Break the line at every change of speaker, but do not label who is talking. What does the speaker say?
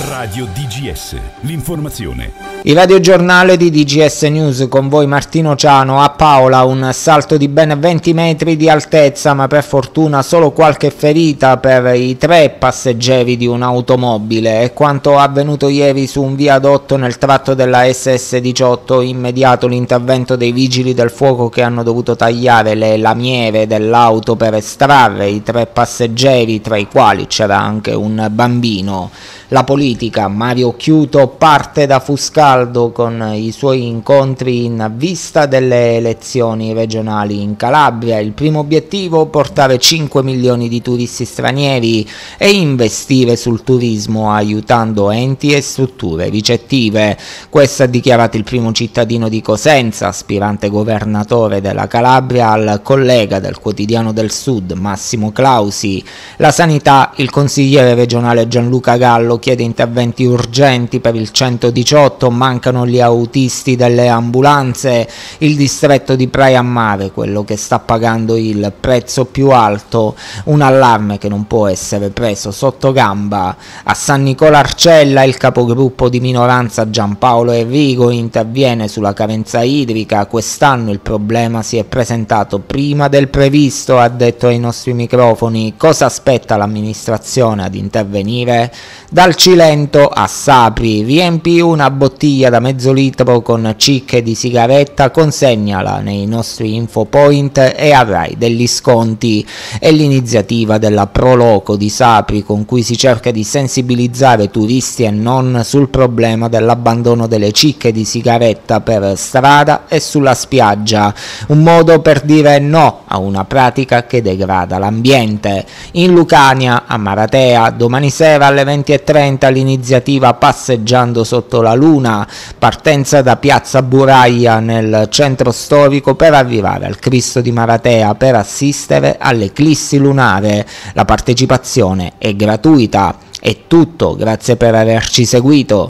Radio DGS, l'informazione.
Il radiogiornale di DGS News con voi Martino Ciano a Paola un salto di ben 20 metri di altezza ma per fortuna solo qualche ferita per i tre passeggeri di un'automobile è quanto avvenuto ieri su un viadotto nel tratto della SS18 immediato l'intervento dei vigili del fuoco che hanno dovuto tagliare le lamiere dell'auto per estrarre i tre passeggeri tra i quali c'era anche un bambino. La politica, Mario Chiuto parte da Fuscaldo con i suoi incontri in vista delle elezioni regionali in Calabria. Il primo obiettivo portare 5 milioni di turisti stranieri e investire sul turismo aiutando enti e strutture ricettive. Questo ha dichiarato il primo cittadino di Cosenza, aspirante governatore della Calabria, al collega del quotidiano del Sud Massimo Clausi. La sanità, il consigliere regionale Gianluca Gallo chiede interventi urgenti per il 118, mancano gli autisti delle ambulanze, il distretto di Praia Mare, quello che sta pagando il prezzo più alto, un allarme che non può essere preso sotto gamba. A San Nicola Arcella il capogruppo di minoranza Giampaolo Enrico interviene sulla carenza idrica, quest'anno il problema si è presentato prima del previsto, ha detto ai nostri microfoni, cosa aspetta l'amministrazione ad intervenire? Dal Cilento a Sapri, riempi una bottiglia da mezzo litro con cicche di sigaretta, consegnala nei nostri infopoint e avrai degli sconti. È l'iniziativa della Proloco di Sapri con cui si cerca di sensibilizzare turisti e non sul problema dell'abbandono delle cicche di sigaretta per strada e sulla spiaggia, un modo per dire no a una pratica che degrada l'ambiente. In Lucania, a Maratea, domani sera alle 20.30 l'iniziativa Passeggiando sotto la luna, partenza da Piazza Buraia nel centro storico per arrivare al Cristo di Maratea per assistere all'eclissi lunare. La partecipazione è gratuita. È tutto, grazie per averci seguito.